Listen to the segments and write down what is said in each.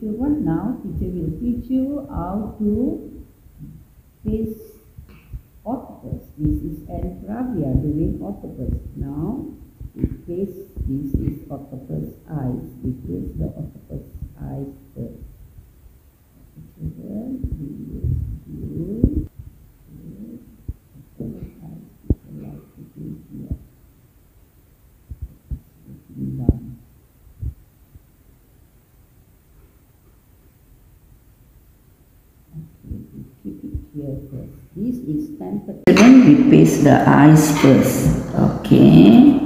Want now, teacher will teach you how to paste octopus. This is Entravia doing octopus. Now, we paste, this is octopus eyes. We paste the octopus eyes. Children, we use glue. Glue. Octopus eyes. People like to do here. Looking down. Okay, we keep it here first. This is tentacle. Then we paste the eyes first. Okay.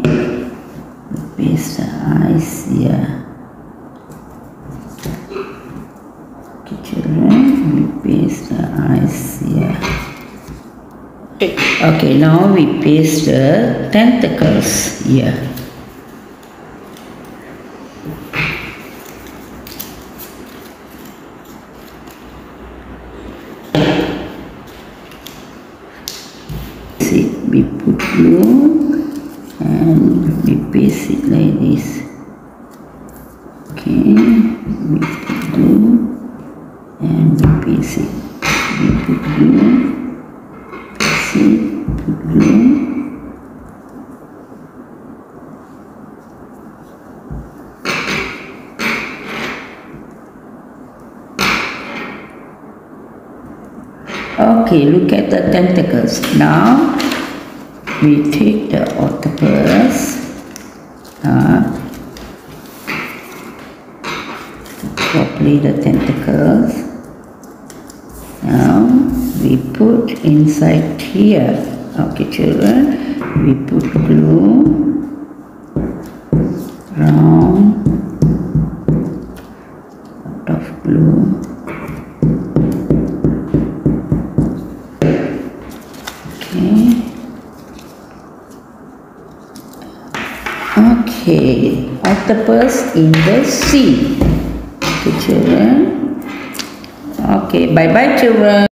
We paste the eyes here. Okay, we paste the eyes here. Okay, now we paste the tentacles here. See, we put glue and we paste it like this. Okay, we put glue and we paste it. We put glue, paste it, put glue. Okay, look at the tentacles. Now we take the octopus. Uh, properly the tentacles. Now we put inside here. Okay, children. We put glue round of glue. Okay, octopus in the sea. Okay, children. Okay, bye bye, children.